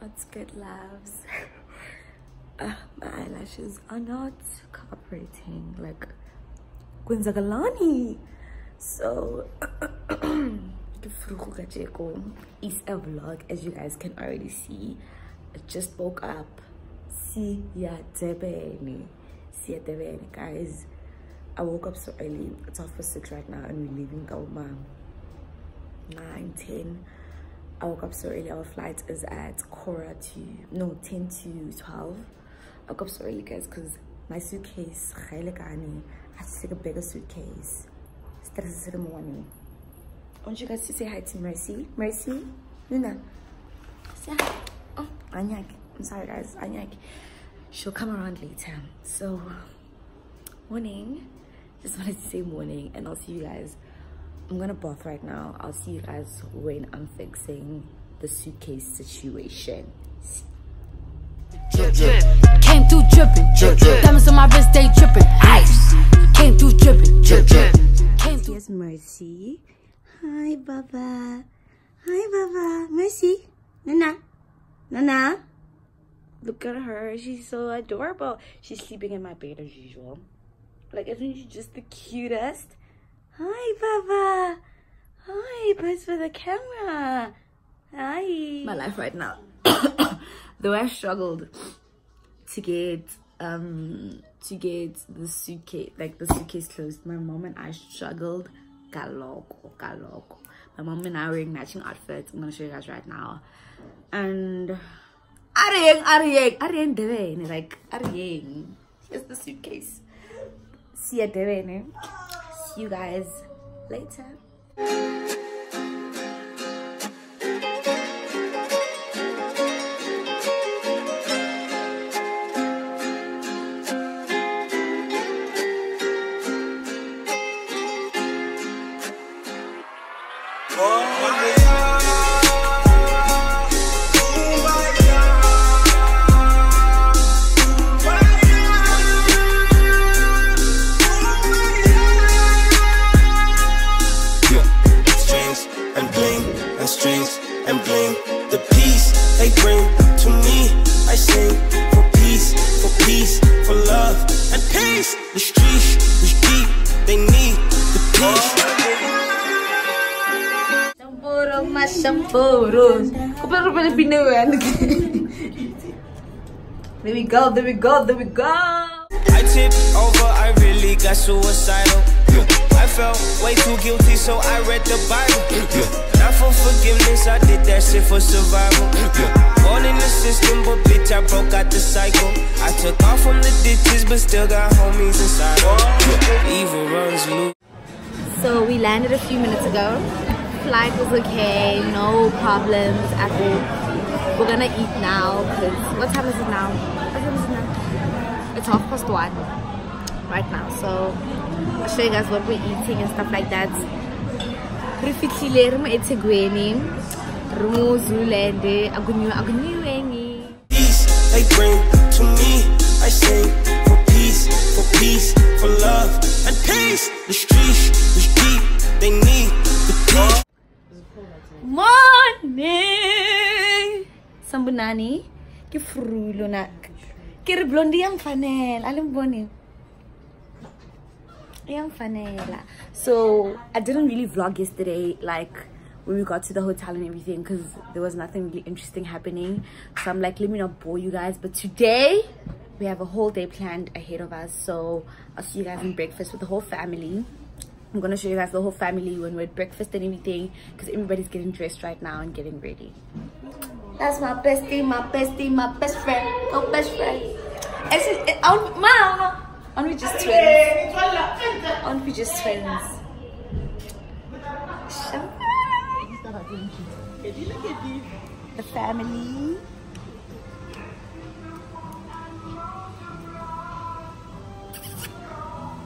What's good, loves? Uh, my eyelashes are not cooperating. Like, Gwinzagalani. So, is a vlog, as you guys can already see. I just woke up. See ya. See ya, guys. I woke up so early. It's half past six right now, and we're leaving Kauma. 9, 10. I woke up so early. Our flight is at Cora to no 10 to 12. I woke up so early, guys, because my suitcase, I had to take a bigger suitcase. Stress in the morning. I want you guys to say hi to Mercy. Mercy, Luna, say hi. Oh, Anyak. I'm sorry, guys. Anyak. She'll come around later. So, morning. Just wanted to say morning, and I'll see you guys I'm gonna bath right now. I'll see you guys when I'm fixing the suitcase situation. Drip, drip. Came through dripping. Drip, drip. Diamonds on my wrist, they dripping. Ice. Came through dripping. Drip, drip. Came through. Here's Mercy. Hi, Baba. Hi, Baba. Mercy. Nana. Nana. Look at her. She's so adorable. She's sleeping in my bed as usual. Like, isn't she just the cutest? Hi, Baba. Hi, pose for the camera. Hi. My life right now. the way I struggled to get um to get the suitcase like the suitcase closed. My mom and I struggled galoko galoko. My mom and I are wearing matching outfits. I'm gonna show you guys right now. And Arieng, Arieng, Arieng Devene, like Arieng. Here's the suitcase. See ya Devene you guys later. There we go, there we go, there we go. I tipped over, I really got suicidal. I felt way too guilty, so I read the Bible. Not for forgiveness, I did that shit for survival. Born in the system, but bitch, I broke out the cycle. I took off from the ditches, but still got homies inside. Evil runs loose. So we landed a few minutes ago. Flight was okay, no problems at all we're gonna eat now because what time is it now? What time is it now? It's half past one right now. So I'll show you guys what we're eating and stuff like that. Rifihlile ri mo eThekwini, ri mo Zululand, agunyiwe agunyiweni. Peace they bring to me. I sing for peace, for peace, for love and peace. The streets, the deep, they need the peace. Morning sambunani ke frulo na ke re blondie yang fanela a le mbone yang fanela so i didn't really vlog yesterday like when we got to the hotel and everything because there was nothing really interesting happening. So i'm like let me not bore you guys. But today we have a whole day planned ahead of us. So i'll see you guys in breakfast with the whole family. I'm gonna show you guys the whole family when we're at breakfast and everything because everybody's getting dressed right now and getting ready that's my bestie, my bestie, my best friend, my best friend. It's, it, aren't, ma, aren't we just twins? Aren't we just twins? The family.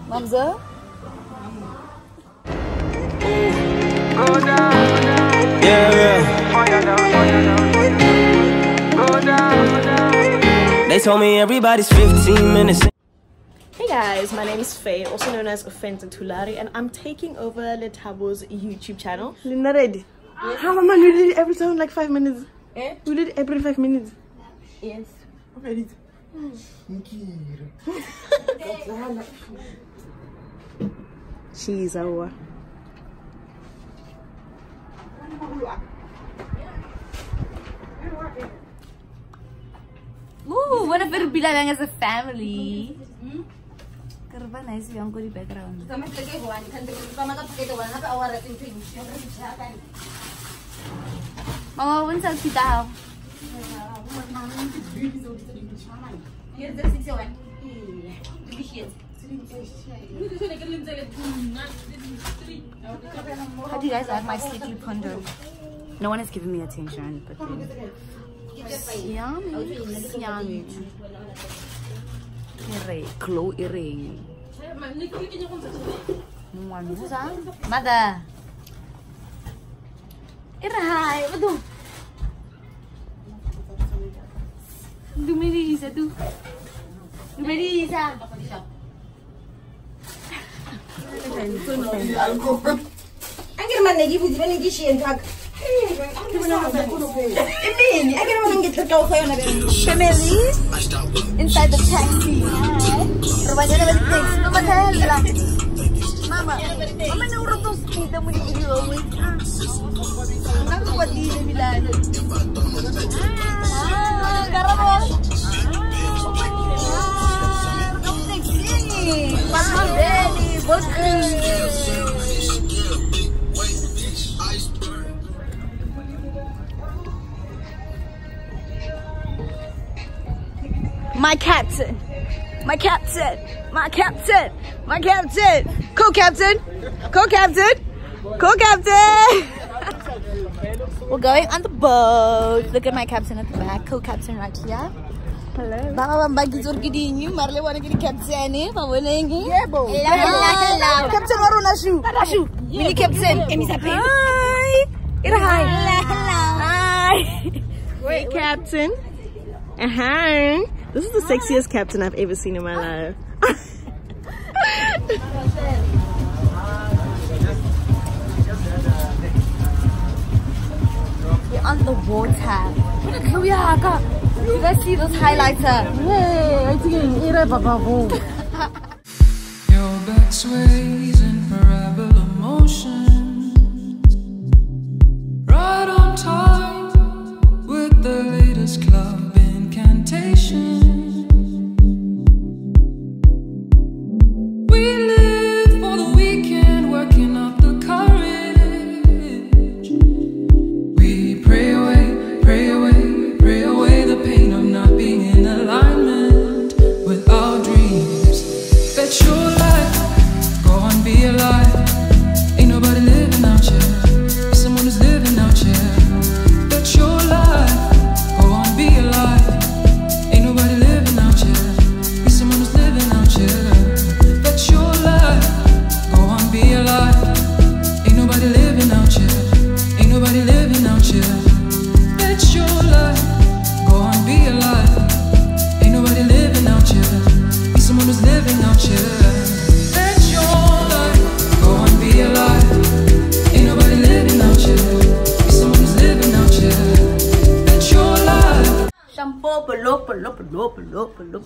Mamza? Oh, yeah, told me everybody's 15 minutes. Hey guys, my name is Faye, also known as Offense Tulari, and I'm taking over Lethabo's YouTube channel. Lina ready? How am I ready every time like five minutes? Eh? We did every five minutes. Yes. Cheese our. Ooh, what if it bilang as a family? Karba nice yung ko di background. Kami lagi buwan kan kami ka pakita wala na awara tin tin. Mama pun sa si tao. Here the six one. Delicious. How do you guys like my sticky condo? No one has given me attention, but then. Yummy. Yummy. Ire, glow earring. Muan mo sa? Mada. Irahay, madu. Dumili isa tu. Angin man lagi buji man lagi sih entah. Ini, angin man lagi terkau kau na ben. Family inside the taxi. Rupanya ada balik taxi. Mama tela. Mama, mama na urut tong kita mo di video mo. Nang kuat di na bilan. My captain. My captain. My captain. My captain. Co-captain. Co-captain. Co-captain. We're going on the boat. Look at my captain at the back. Co-captain right here. Hello. Baka bambagi zur gidinyo. Marle wana gini captain eh. Pawalenge. Hello, hello, hello. Captain waro na shoe. Shoe. Mini captain. Sa Hi. Ira hi. Hello, hello. Hi. Wait, Captain. Uh-huh. This is the sexiest captain I've ever seen in my life. We're on the water. What a Kuyaga. You guys see those highlighter? Yay! I think Your back sways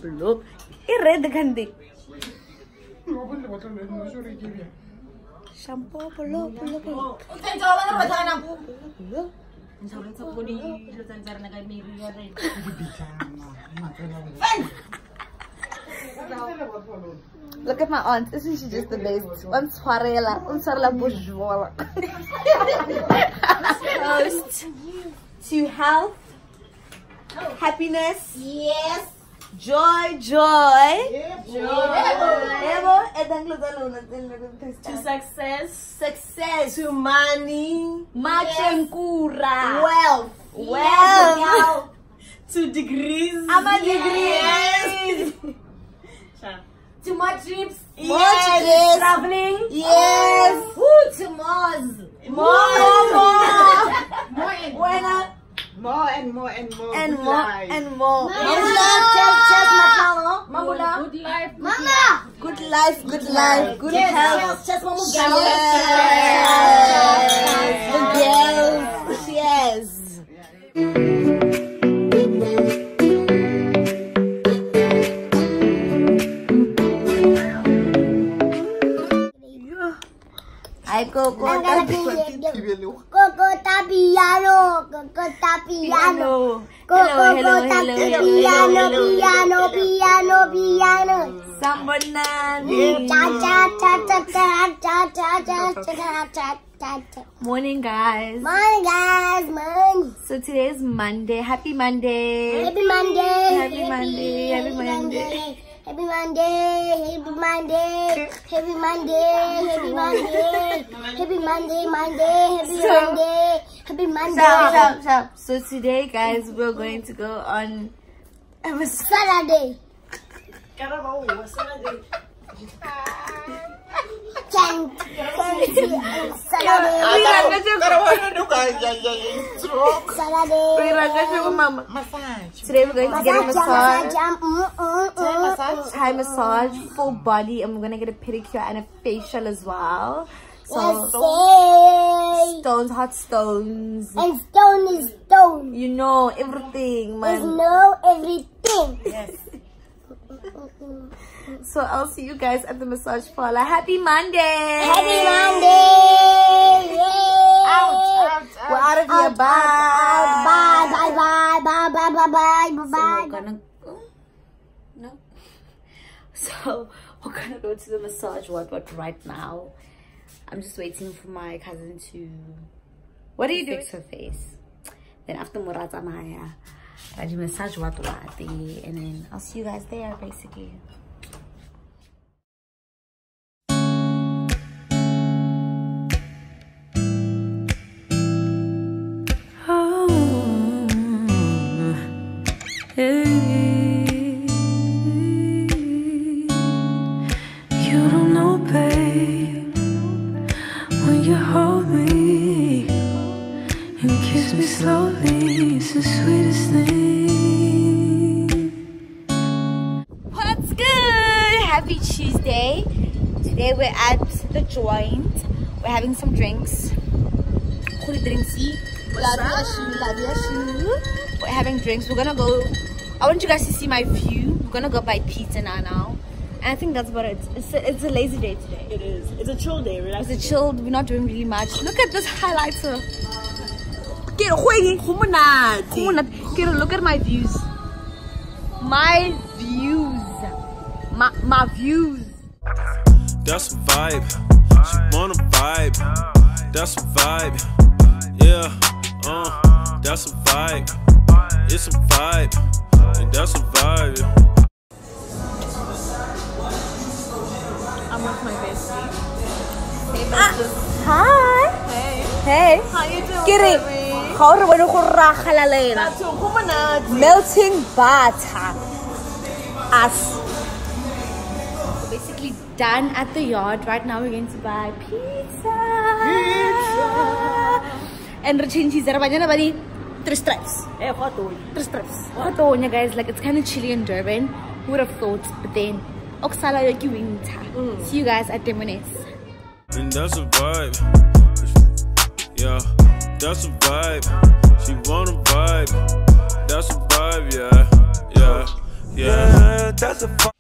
pelo, pelo, pelo. I-red gandi. Shampoo, jawa na sa lutan na Mary rin. Look at my aunt. Isn't she just the best? One swarela, un sarla bourgeois. Toast to health, happiness, Yes. Joy, joy. Evo, edang lugalunod din To success, Success, to money, machengkura, Wealth. wealth, to degrees. ama degrees, To more trips. more trips, Traveling. yes, Woo, to Moz. more, more, More. And buena, more and more and more. And more life. and more. Mama. Good life, chest, chest, matalo. Mamula. Good life. Mama. Good life, good life, good yes, health. Yes, yes. Yes. Yes. Yes. yes. I go go. Go go. Cocota piano, cocota piano. Hello, hello, hello, hello, piano, piano, piano, piano. Cha cha cha cha cha cha cha cha cha cha cha cha. Morning, guys. Morning, guys, morning. So today is Monday. Happy Monday. Happy Monday. Happy Monday, happy Monday. Happy Monday, happy Monday, happy Monday, happy Monday, happy Monday, Monday, happy So- Monday, happy Monday. Stop, stop, stop. So today, guys, we're going to go on a mas- Saturday. Chant. Saturday. Saturday. mama. Today we're going to get a Massage, massage. massage. Thai massage, full body, and we're gonna get a pedicure and a facial as well. So Yes, stones, hot stones. And stone is stone. You know everything, man. know everything. So I'll see you guys at the massage parlor. Happy Monday! Happy Monday! Yay! We're out of here. Bye. Bye, bye, bye, bye, bye, bye, bye, bye, So bye. we're gonna go. No. So we're gonna go to the massage what right now. I'm just waiting for my cousin to what are you doing? Fix her face. Then after Murata Maya, I do massage what what and then I'll see you guys there basically. We're having some drinks. Goeie drinksie. We're having drinks. We're gonna go. I want you guys to see my view. We're gonna go buy pizza now. now. And I think that's about it. It's a, it's a lazy day today. It is. It's a chill day. Relax. It's a chilled. We're not doing really much. Look at this highlighter. Get away, Humanati. Come on, look at my views. My views. My, my views. That's a vibe. She wanna vibe. That's a vibe. Yeah, uh, that's a vibe. It's a vibe. And that's a vibe. I'm with my bestie. Hey, Hi. Hey. Hey. How you doing, Kiri. baby? Ga o re bone go ragalalela. To Humanati. Melting butter. Us. We're done at the yard. Right now we're going to buy pizza. Pizza. And we're changing zero banyana bani three stripes. Hey, what do Three stripes. Katonya guys, like it's kind of chilly in Durban. Who would have thought? But then Oksala yoki winter. Hmm. See you guys at 10 minutes. And that's a vibe. Yeah, that's a vibe. She wanna vibe. That's a vibe, yeah. Yeah, yeah. That's a vibe.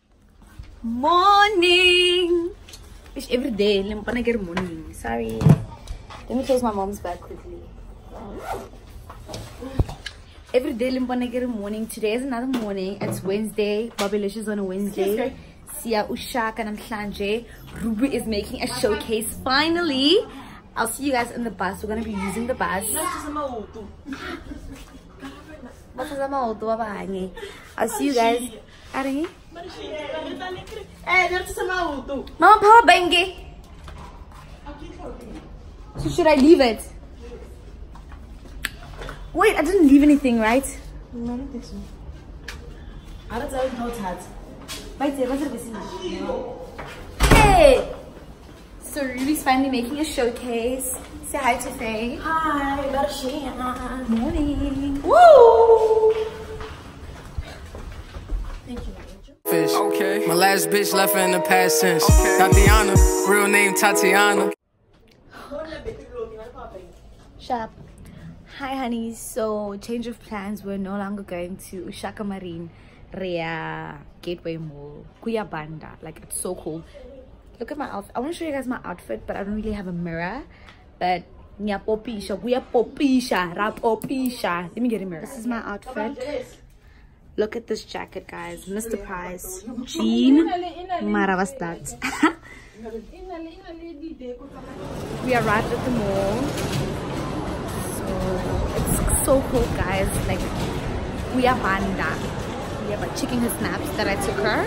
Morning. It's every day. Limpanagir morning. Sorry. Let me close my mom's bag quickly. Every day Limpanagir morning. Today is another morning. It's Wednesday. Bobby is on a Wednesday. Sia Ushaka and Amhlanje. Ruby is making a showcase. Finally. I'll see you guys in the bus. We're gonna be using the bus. Basasama auto abange. I'll see you guys. Arengi? Eh, there's some auto. Mama, power benge. So should I leave it? Wait, I didn't leave anything, right? I don't tell you how hard. Right there, what's it? Hey! So Ruby's finally making a showcase. Say hi to Faye. Hi, Darshana. Morning. Woo! Fish. Okay. My last bitch left her in the past tense. Tatiana, real name Tatiana. Shut up. Hi, honeys. So, change of plans. We're no longer going to Ushaka Marine, Rea, Gateway Mall, Kuyabanda. Like, it's so cool. Look at my outfit. I want to show you guys my outfit, but I don't really have a mirror. But ngiyapopisha, kuyapopisha, rapopisha. Let me get a mirror. This is my outfit. Look at this jacket, guys. Mr. Price. Jean. Mara, what's that? we arrived at the mall. So, it's so cool, guys. Like, we are banda. We are checking her snaps that I took her.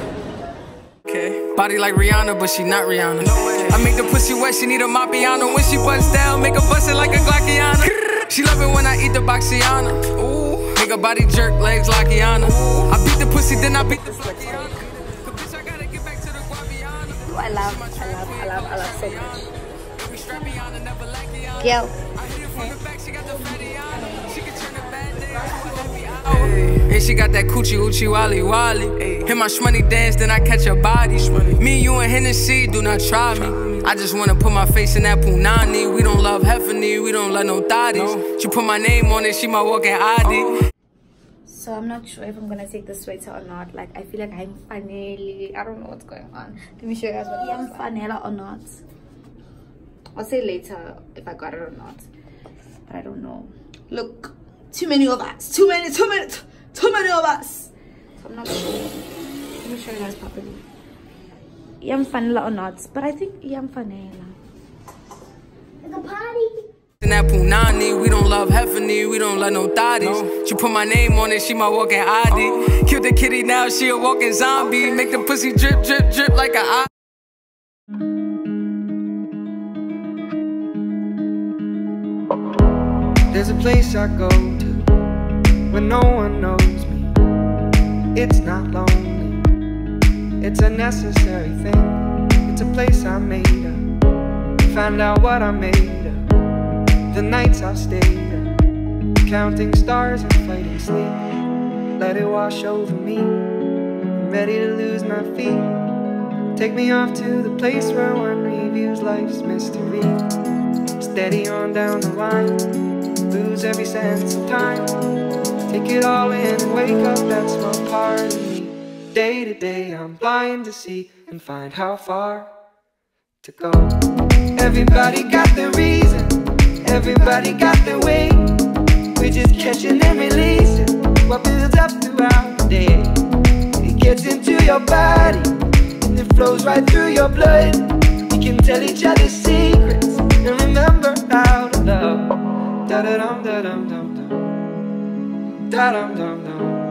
Okay. Body like Rihanna, but she not Rihanna. I make the pussy wet, she need a Mapiano. When she bust down, make her bust it like a Glockiana. She love it when I eat the Boxiana. Ooh. Make her body jerk, legs like Iana. I beat the pussy, then I beat the Flockiana. Bitch, I gotta get back to the Guaviana. Oh, I love, I love, I love, I love so much. We strappy on and never like Iana. Yo. I hit it from the back, she got the fatty on. She can turn a bad day into a happy hour. And she got that coochie oochie wally wally. Hit my shmoney dance, then I catch her body. Me, you, and Hennessy, do not try me. I just wanna put my face in that punani. We don't love Heffany, we don't love no thotties. She put my name on it, she my walking ID. Oh. So I'm not sure if I'm gonna take the sweater or not. Like I feel like I'm finally. I don't know what's going on. Let me show you guys what I'm fanela or not. I'll say later if I got it or not. But I don't know. Look, too many of us. Too many. Too many. Too many of us. So I'm not sure. Let me show you guys properly. i'm fanela or not? But I think yam fanela. Like that punani, we don't love Heffany, we don't love no thotties. She put my name on it, she my walking ID. Oh. Killed the kitty, now she a walking zombie. Make the pussy drip, drip, drip like a eye. There's a place I go to when no one knows me. It's not lonely, it's a necessary thing. It's a place I made up. Find out what I made of. The nights I've stayed up, counting stars and fighting sleep. Let it wash over me. I'm ready to lose my feet. Take me off to the place where one reviews life's mystery. Steady on down the line, lose every sense of time. Take it all in and wake up that small part of me. Day to day, I'm blind to see and find how far to go. Everybody got their reason, everybody got their way. We're just catching and releasing what builds up throughout the day. It gets into your body and it flows right through your blood. We can tell each other secrets and remember how to love. Da da dum da dum dum dum. Da dum dum dum.